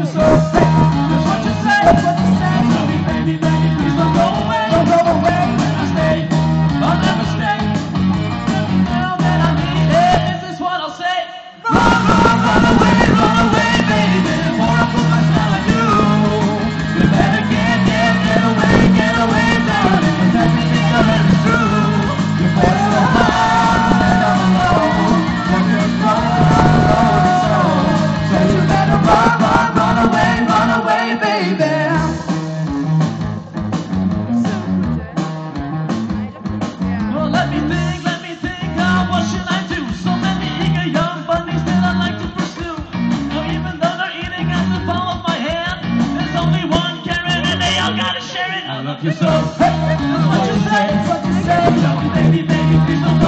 you so I love you so. Hey, what you say, what you say. Love you, baby, baby, please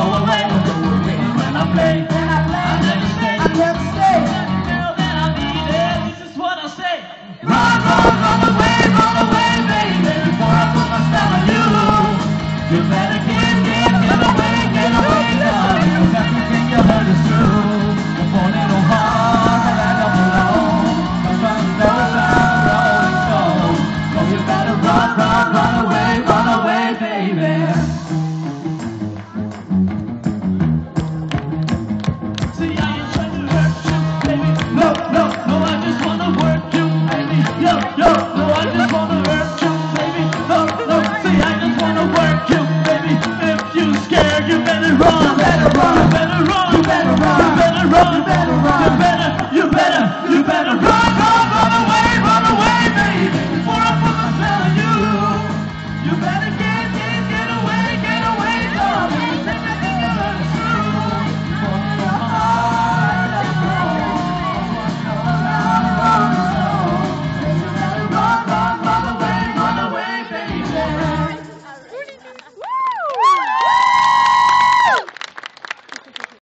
run, better run, better run, better run, better run, better run.